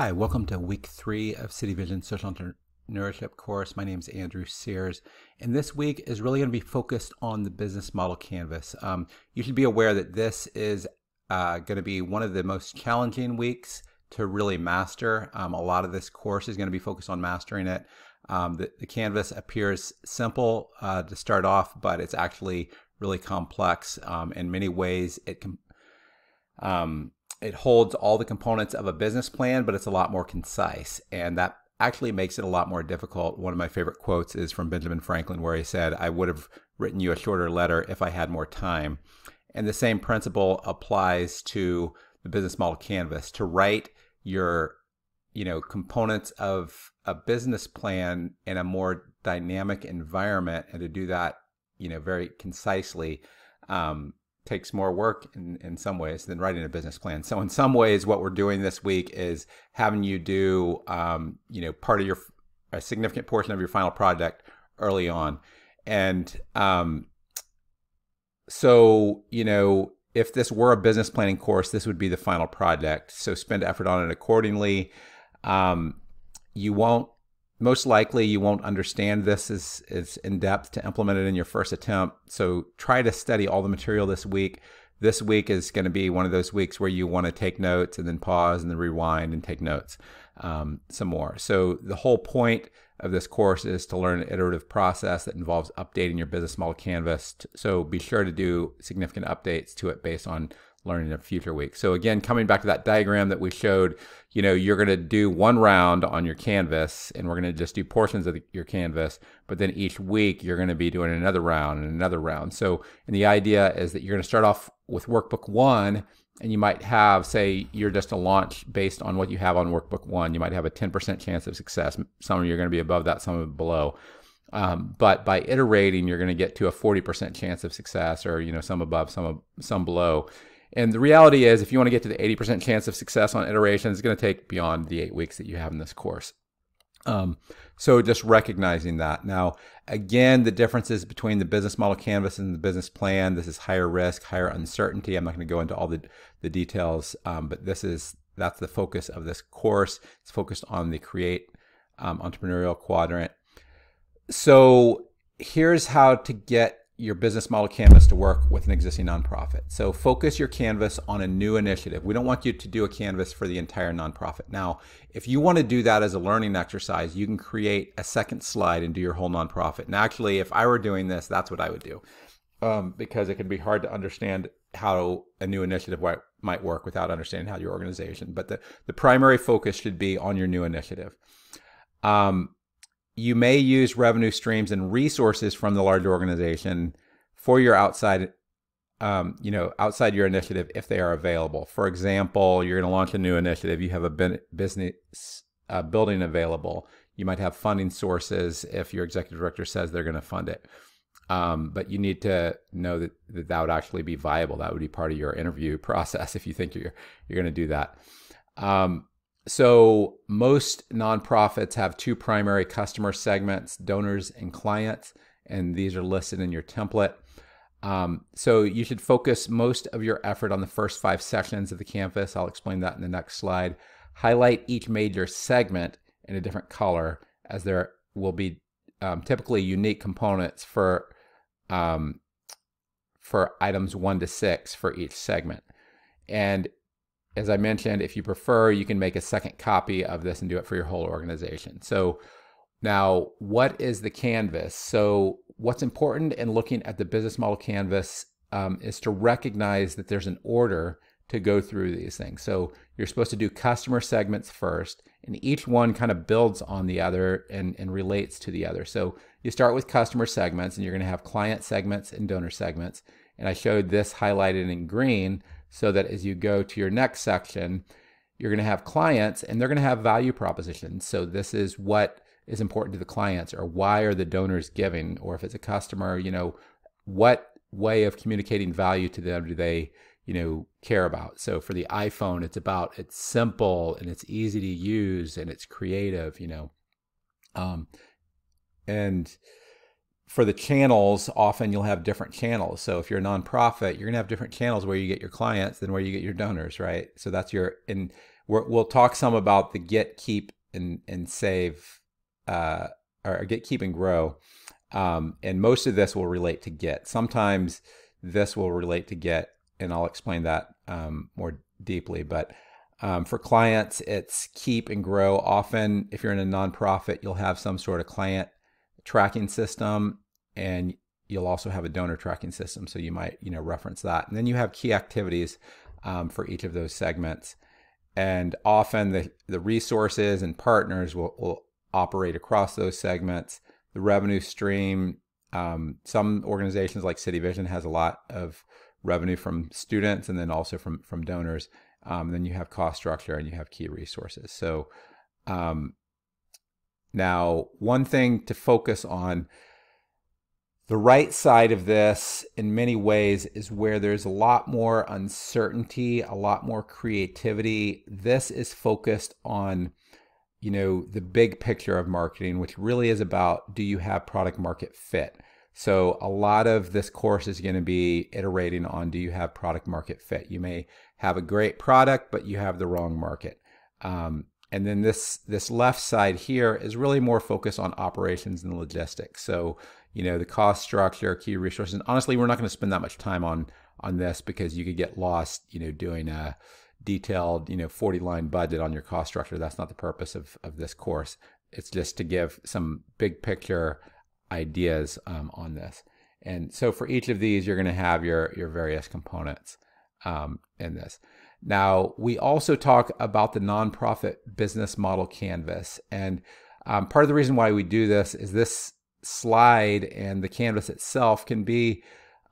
Hi, welcome to week three of City Vision Social Entrepreneurship course. My name is Andrew Sears, and this week is really going to be focused on the business model canvas. Um, you should be aware that this is uh, going to be one of the most challenging weeks to really master. Um, a lot of this course is going to be focused on mastering it. Um, the, the, canvas appears simple uh, to start off, but it's actually really complex. Um, in many ways, it can it holds all the components of a business plan, but it's a lot more concise. And that actually makes it a lot more difficult. One of my favorite quotes is from Benjamin Franklin, where he said, I would have written you a shorter letter if I had more time. And the same principle applies to the business model canvas. To write your you know components of a business plan in a more dynamic environment and to do that you know very concisely um, takes more work in, in some ways than writing a business plan. So in some ways, what we're doing this week is having you do, um, you know, part of your a significant portion of your final project early on, and um, so you know, if this were a business planning course, this would be the final project. So spend effort on it accordingly. Um, you won't most likely you won't understand this as, as in depth to implement it in your first attempt. So try to study all the material this week. This week is going to be one of those weeks where you want to take notes and then pause and then rewind and take notes um, some more. So the whole point of this course is to learn an iterative process that involves updating your business model canvas. So be sure to do significant updates to it based on learning in a future week. So again, coming back to that diagram that we showed, you know, you're going to do one round on your canvas and we're going to just do portions of the, your canvas, but then each week you're going to be doing another round and another round. So, and the idea is that you're going to start off with workbook 1 and you might have say you're just a launch based on what you have on workbook 1, you might have a 10% chance of success. Some of you are going to be above that, some of below. Um, but by iterating, you're going to get to a 40% chance of success, or you know, some above, some some below. And the reality is, if you want to get to the 80% chance of success on iterations, it's going to take beyond the eight weeks that you have in this course. Um, so just recognizing that. Now, again, the differences between the business model canvas and the business plan. This is higher risk, higher uncertainty. I'm not going to go into all the, the details, um, but this is that's the focus of this course. It's focused on the create um, entrepreneurial quadrant. So here's how to get your business model canvas to work with an existing nonprofit. So focus your canvas on a new initiative. We don't want you to do a canvas for the entire nonprofit. Now, if you want to do that as a learning exercise, you can create a second slide and do your whole nonprofit. And actually, if I were doing this, that's what I would do. Um, because it can be hard to understand how a new initiative might work without understanding how your organization. But the, the primary focus should be on your new initiative. Um, you may use revenue streams and resources from the large organization for your outside um, you know outside your initiative if they are available. For example you're going to launch a new initiative. You have a business uh, building available. You might have funding sources if your executive director says they're going to fund it. Um, but you need to know that, that that would actually be viable. That would be part of your interview process if you think you're you're going to do that. Um, so most nonprofits have two primary customer segments, donors and clients, and these are listed in your template. Um, so you should focus most of your effort on the first five sections of the canvas. I'll explain that in the next slide. Highlight each major segment in a different color as there will be um, typically unique components for um, for items one to six for each segment. And as I mentioned, if you prefer, you can make a second copy of this and do it for your whole organization. So now, what is the canvas? So what's important in looking at the business model canvas um, is to recognize that there's an order to go through these things. So you're supposed to do customer segments first, and each one kind of builds on the other and, and relates to the other. So you start with customer segments, and you're going to have client segments and donor segments. And I showed this highlighted in green so that as you go to your next section, you're going to have clients and they're going to have value propositions. So this is what is important to the clients or why are the donors giving or if it's a customer, you know, what way of communicating value to them do they, you know, care about. So for the iPhone, it's about it's simple and it's easy to use and it's creative, you know. Um and for the channels, often you'll have different channels. So if you're a nonprofit, you're gonna have different channels where you get your clients than where you get your donors, right? So that's your and we will talk some about the get, keep, and and save, uh, or get, keep, and grow. Um, and most of this will relate to get. Sometimes this will relate to get, and I'll explain that um, more deeply. But um, for clients, it's keep and grow. Often, if you're in a nonprofit, you'll have some sort of client tracking system, and you'll also have a donor tracking system. So you might, you know, reference that. And then you have key activities um, for each of those segments. And often the, the resources and partners will, will operate across those segments. The revenue stream, um, some organizations like City Vision has a lot of revenue from students and then also from, from donors. Um, then you have cost structure and you have key resources. So um, now, one thing to focus on the right side of this, in many ways, is where there's a lot more uncertainty, a lot more creativity. This is focused on, you know, the big picture of marketing, which really is about do you have product market fit? So a lot of this course is going to be iterating on do you have product market fit? You may have a great product, but you have the wrong market. Um, and then this this left side here is really more focused on operations and logistics. So you know the cost structure, key resources. And honestly, we're not going to spend that much time on on this because you could get lost, you know, doing a detailed, you know, 40 line budget on your cost structure. That's not the purpose of of this course. It's just to give some big picture ideas um, on this. And so for each of these, you're going to have your your various components um, in this. Now, we also talk about the nonprofit business model canvas. And um, part of the reason why we do this is this slide and the canvas itself can be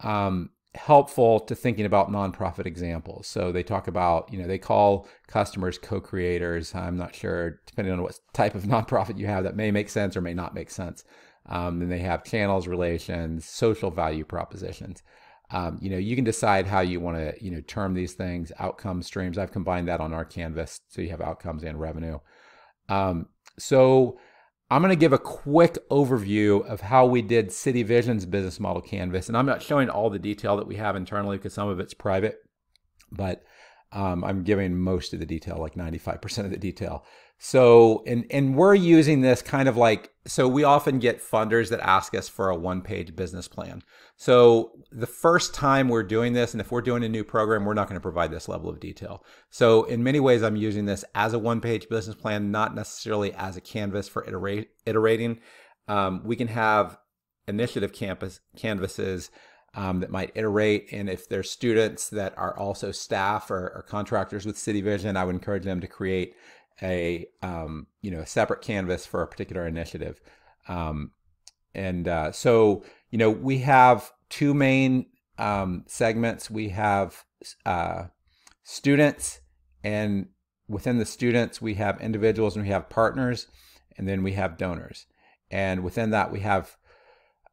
um, helpful to thinking about nonprofit examples. So they talk about, you know, they call customers co-creators. I'm not sure, depending on what type of nonprofit you have, that may make sense or may not make sense. Um, then they have channels, relations, social value propositions. Um, you know, you can decide how you want to, you know, term these things, outcome streams. I've combined that on our canvas, so you have outcomes and revenue. Um, so I'm going to give a quick overview of how we did City Vision's business model canvas. And I'm not showing all the detail that we have internally because some of it's private, but um, I'm giving most of the detail, like 95% of the detail. So, and, and we're using this kind of like, so we often get funders that ask us for a one page business plan. So the first time we're doing this, and if we're doing a new program, we're not going to provide this level of detail. So in many ways, I'm using this as a one page business plan, not necessarily as a canvas for iterate, iterating. Um, we can have initiative campus canvases um, that might iterate. And if there's students that are also staff or, or contractors with City Vision, I would encourage them to create a um, you know a separate canvas for a particular initiative. Um, and uh, so you know we have two main um, segments. We have uh, students, and within the students we have individuals and we have partners, and then we have donors. And within that we have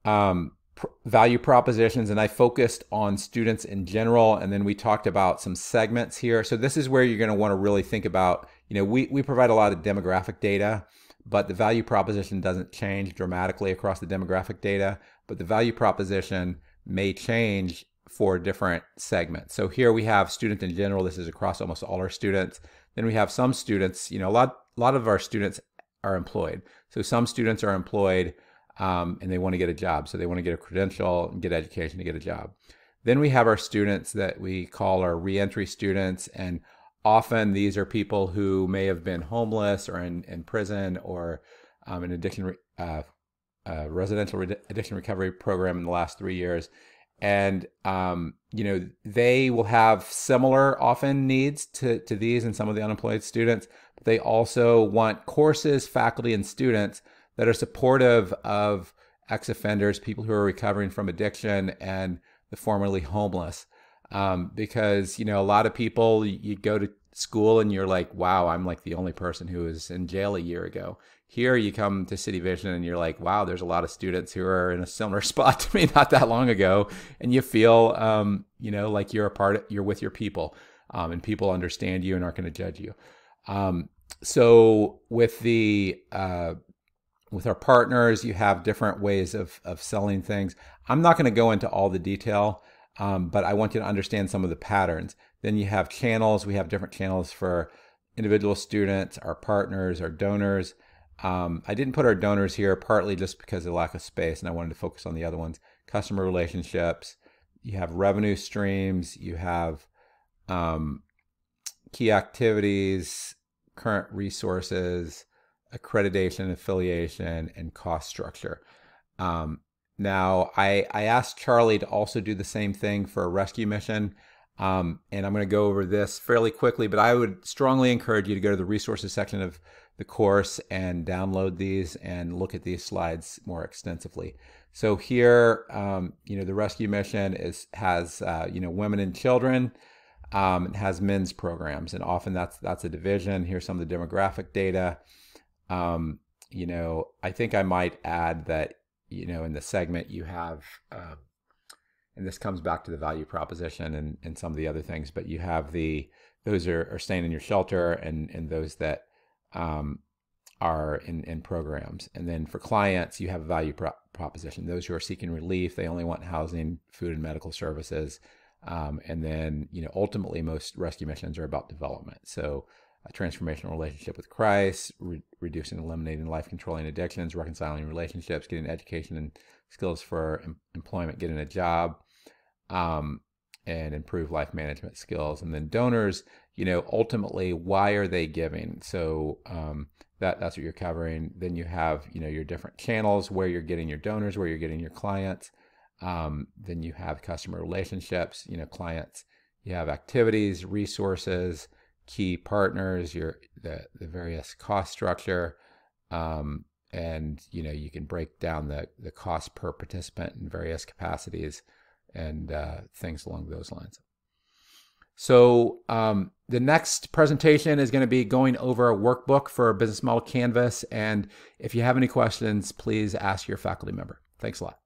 um, pr- value propositions, and I focused on students in general, and then we talked about some segments here. So this is where you're going to want to really think about you know, we, we provide a lot of demographic data, but the value proposition doesn't change dramatically across the demographic data, but the value proposition may change for different segments. So here we have students in general. This is across almost all our students. Then we have some students, you know, a lot, a lot of our students are employed. So some students are employed um, and they want to get a job. So they want to get a credential and get education to get a job. Then we have our students that we call our reentry students. And often these are people who may have been homeless or in, in prison or um, in addiction uh, uh, residential re- addiction recovery program in the last three years. And um, you know they will have similar often needs to, to these and some of the unemployed students but they also want courses faculty and students that are supportive of ex-offenders people who are recovering from addiction and the formerly homeless um, because you know a lot of people you go to school and you're like, wow, I'm like the only person who was in jail a year ago. Here you come to City Vision and you're like, wow, there's a lot of students who are in a similar spot to me not that long ago, and you feel, um, you know, like you're a part, of, you're with your people, um, and people understand you and aren't going to judge you. Um, so with the uh, with our partners, you have different ways of of selling things. I'm not going to go into all the detail. Um, but I want you to understand some of the patterns. Then you have channels. We have different channels for individual students, our partners, our donors. Um, I didn't put our donors here partly just because of lack of space, and I wanted to focus on the other ones. Customer relationships. You have revenue streams. You have um, key activities, current resources, accreditation, affiliation, and cost structure. Um, now, I, I asked Charlie to also do the same thing for a rescue mission. Um, and I'm going to go over this fairly quickly, but I would strongly encourage you to go to the resources section of the course and download these and look at these slides more extensively. So here, um, you know, the rescue mission is has uh, you know women and children. Um, it has men's programs, and often that's that's a division. Here's some of the demographic data. Um, you know, I think I might add that you know in the segment you have uh, and this comes back to the value proposition and, and some of the other things, but you have the those are, are staying in your shelter and, and those that um, are in, in programs. And then for clients, you have a value pro- proposition. Those who are seeking relief, they only want housing, food, and medical services. Um, and then, you know, ultimately, most rescue missions are about development. So, a transformational relationship with Christ, re- reducing, eliminating life controlling addictions, reconciling relationships, getting education and skills for em- employment, getting a job, um, and improve life management skills. And then donors, you know, ultimately, why are they giving? So um, that that's what you're covering. Then you have, you know, your different channels where you're getting your donors, where you're getting your clients. Um, then you have customer relationships, you know, clients. You have activities, resources, key partners, your the the various cost structure, um, and you know you can break down the the cost per participant in various capacities and uh, things along those lines. So um, the next presentation is going to be going over a workbook for Business Model Canvas. And if you have any questions, please ask your faculty member. Thanks a lot.